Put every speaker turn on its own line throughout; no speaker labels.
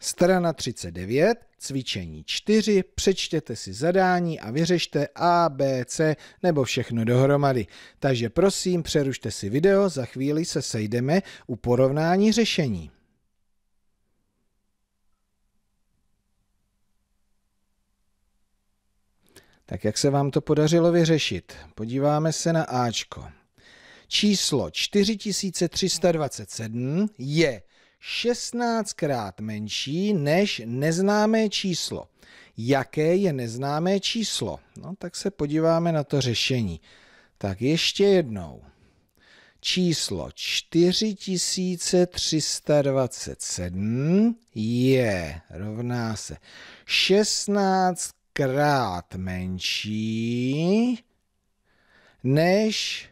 Strana 39, cvičení 4, přečtěte si zadání a vyřešte A, B, C nebo všechno dohromady. Takže prosím, přerušte si video, za chvíli se sejdeme u porovnání řešení. Tak jak se vám to podařilo vyřešit? Podíváme se na Ačko. Číslo 4327 je 16krát menší než neznámé číslo. Jaké je neznámé číslo? No tak se podíváme na to řešení. Tak ještě jednou. Číslo 4327 je rovná se 16 krát menší než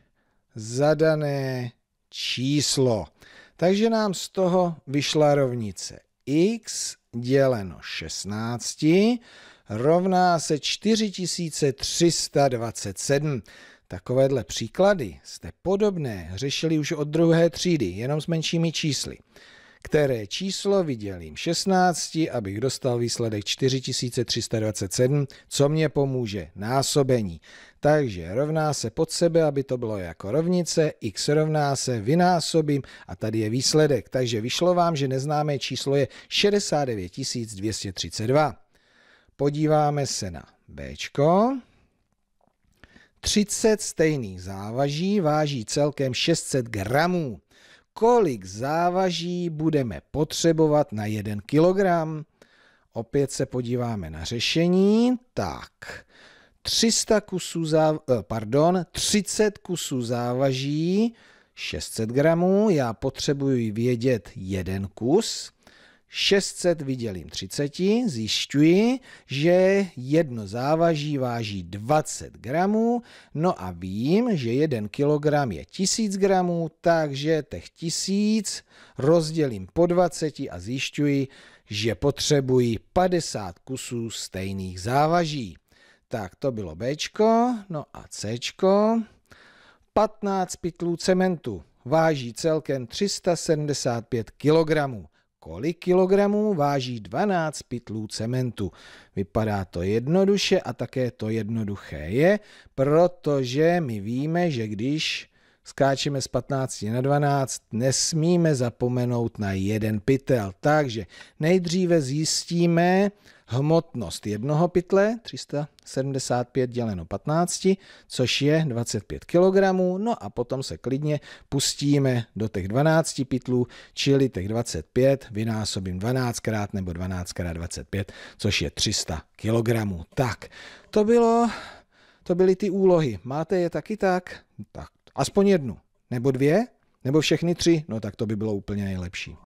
zadané číslo. Takže nám z toho vyšla rovnice x děleno 16 rovná se 4327. Takovéhle příklady jste podobné řešili už od druhé třídy, jenom s menšími čísly které číslo vydělím 16, abych dostal výsledek 4327, co mě pomůže násobení. Takže rovná se pod sebe, aby to bylo jako rovnice, x rovná se, vynásobím a tady je výsledek. Takže vyšlo vám, že neznámé číslo je 69 232. Podíváme se na B. 30 stejných závaží váží celkem 600 gramů kolik závaží budeme potřebovat na 1 kg. Opět se podíváme na řešení. Tak, 300 kusů záv- eh, pardon, 30 kusů závaží 600 gramů. Já potřebuji vědět jeden kus. 600 vydělím 30, zjišťuji, že jedno závaží váží 20 gramů, no a vím, že 1 kilogram je 1000 gramů, takže těch 1000 rozdělím po 20 a zjišťuji, že potřebuji 50 kusů stejných závaží. Tak to bylo B, no a C. 15 pytlů cementu váží celkem 375 kilogramů kolik kilogramů váží 12 pytlů cementu. Vypadá to jednoduše a také to jednoduché je, protože my víme, že když skáčeme z 15 na 12, nesmíme zapomenout na jeden pytel. Takže nejdříve zjistíme hmotnost jednoho pytle, 375 děleno 15, což je 25 kg, no a potom se klidně pustíme do těch 12 pytlů, čili těch 25 vynásobím 12 krát nebo 12 krát 25, což je 300 kg. Tak, to bylo, to byly ty úlohy. Máte je taky tak? Tak, aspoň jednu, nebo dvě, nebo všechny tři, no tak to by bylo úplně nejlepší.